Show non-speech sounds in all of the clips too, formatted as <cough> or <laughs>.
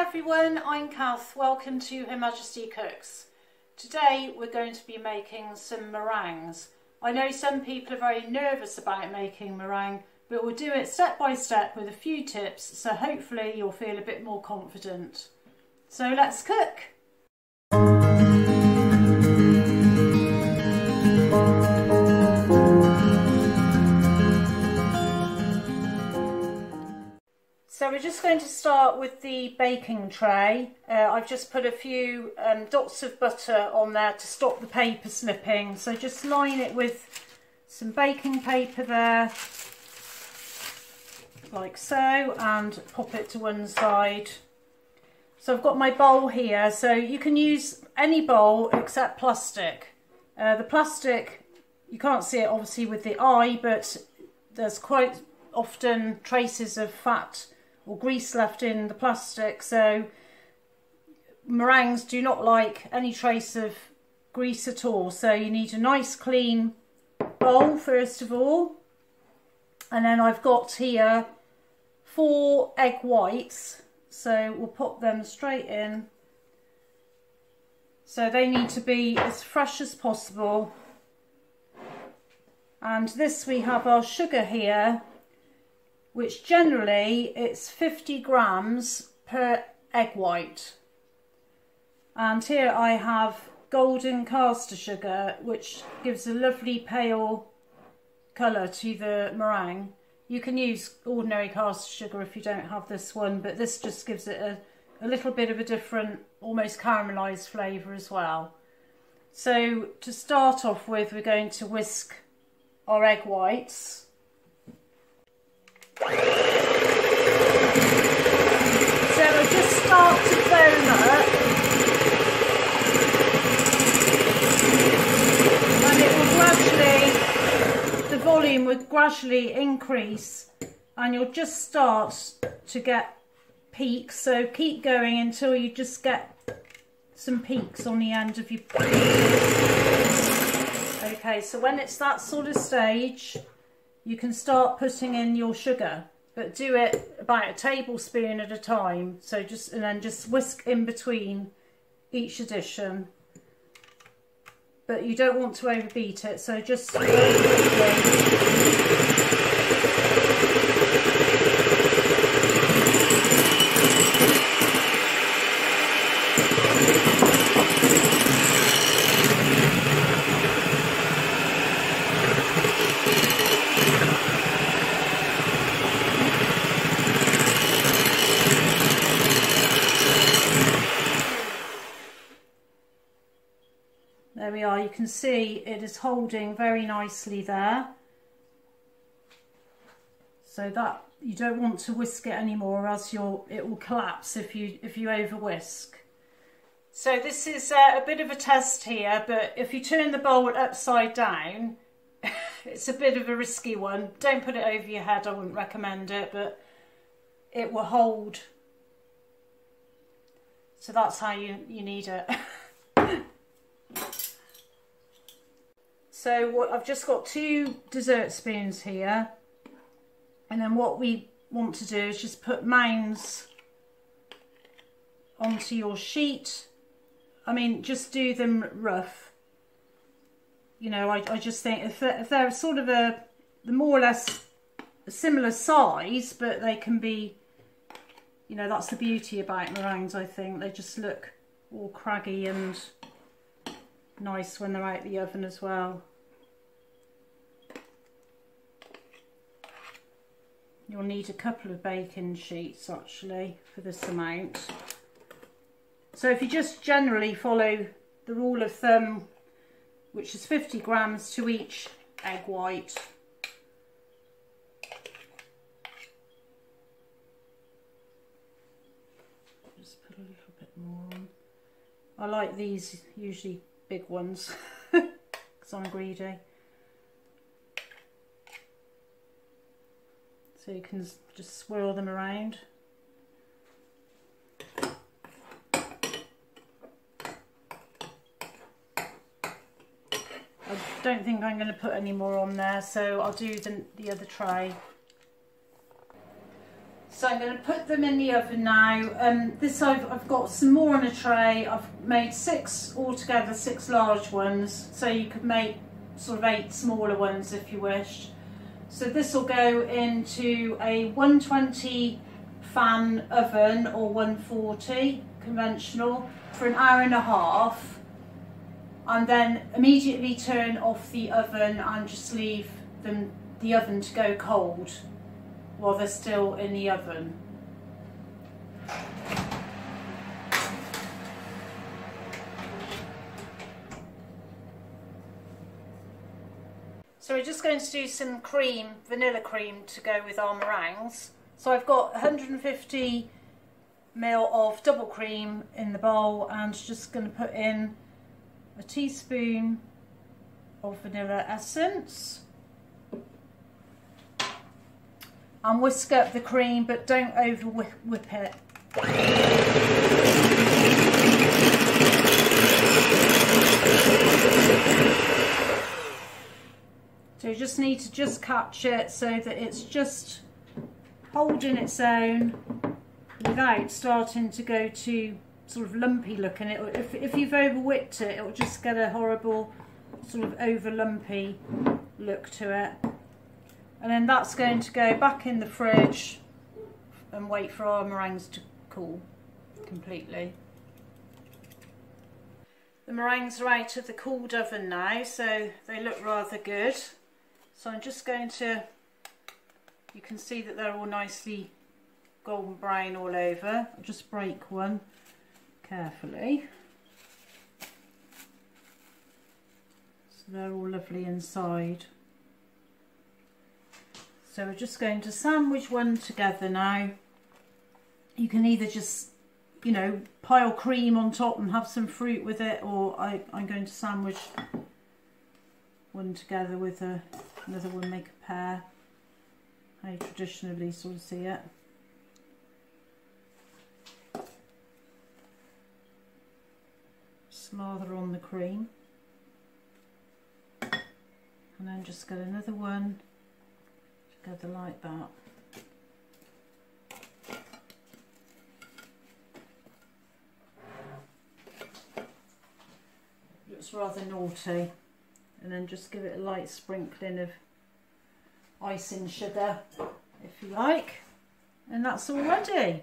everyone, I'm Kath. Welcome to Her Majesty Cooks. Today we're going to be making some meringues. I know some people are very nervous about making meringue, but we'll do it step by step with a few tips, so hopefully you'll feel a bit more confident. So let's cook! So we're just going to start with the baking tray. Uh, I've just put a few um, dots of butter on there to stop the paper slipping. So just line it with some baking paper there, like so, and pop it to one side. So I've got my bowl here, so you can use any bowl except plastic. Uh, the plastic, you can't see it obviously with the eye, but there's quite often traces of fat or grease left in the plastic. So meringues do not like any trace of grease at all. So you need a nice clean bowl first of all. And then I've got here four egg whites. So we'll pop them straight in. So they need to be as fresh as possible. And this we have our sugar here which generally it's 50 grams per egg white. And here I have golden caster sugar, which gives a lovely pale colour to the meringue. You can use ordinary caster sugar if you don't have this one, but this just gives it a, a little bit of a different, almost caramelised flavour as well. So to start off with, we're going to whisk our egg whites. So we'll just start to foam up. And it will gradually, the volume will gradually increase and you'll just start to get peaks. So keep going until you just get some peaks on the end of your Okay, so when it's that sort of stage, you can start putting in your sugar but do it about a tablespoon at a time. So just and then just whisk in between each addition. But you don't want to overbeat it so just There we are, you can see it is holding very nicely there. So that you don't want to whisk it anymore or else you'll, it will collapse if you, if you over whisk. So this is uh, a bit of a test here, but if you turn the bowl upside down, <laughs> it's a bit of a risky one. Don't put it over your head, I wouldn't recommend it, but it will hold. So that's how you, you need it. <laughs> So what I've just got two dessert spoons here. And then what we want to do is just put mounds onto your sheet. I mean, just do them rough. You know, I, I just think if they're, if they're sort of a, more or less similar size, but they can be, you know, that's the beauty about meringues, I think. They just look all craggy and nice when they're out of the oven as well. You'll need a couple of baking sheets actually for this amount. So if you just generally follow the rule of thumb, which is 50 grams to each egg white. I like these usually big ones <laughs> because I'm greedy. So you can just swirl them around. I don't think I'm going to put any more on there, so I'll do the, the other tray. So I'm going to put them in the oven now. Um, this I've, I've got some more on a tray. I've made six altogether, six large ones. So you could make sort of eight smaller ones if you wished. So this will go into a 120 fan oven or 140 conventional for an hour and a half and then immediately turn off the oven and just leave them the oven to go cold while they're still in the oven. So we're just going to do some cream, vanilla cream to go with our meringues. So I've got 150 ml of double cream in the bowl and just going to put in a teaspoon of vanilla essence and whisk up the cream but don't over whip, whip it. So you just need to just catch it so that it's just holding its own without starting to go to sort of lumpy looking. It, if, if you've over whipped it, it'll just get a horrible sort of over lumpy look to it. And then that's going to go back in the fridge and wait for our meringues to cool completely. The meringues are out of the cooled oven now, so they look rather good. So I'm just going to, you can see that they're all nicely golden brown all over. I'll just break one carefully. So they're all lovely inside. So we're just going to sandwich one together now. You can either just, you know, pile cream on top and have some fruit with it, or I, I'm going to sandwich one together with a, another one, make a pair. How you traditionally sort of see it. slather on the cream and then just get another one together like that. Looks rather naughty and then just give it a light sprinkling of icing sugar if you like and that's all ready.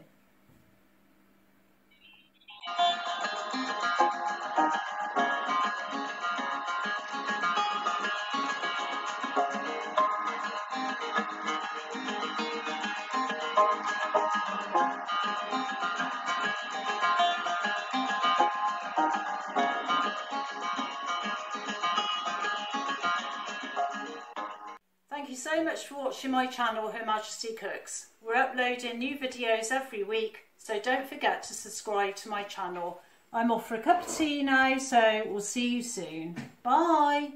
You so much for watching my channel Her Majesty Cooks. We're uploading new videos every week so don't forget to subscribe to my channel. I'm off for a cup of tea now so we'll see you soon. Bye!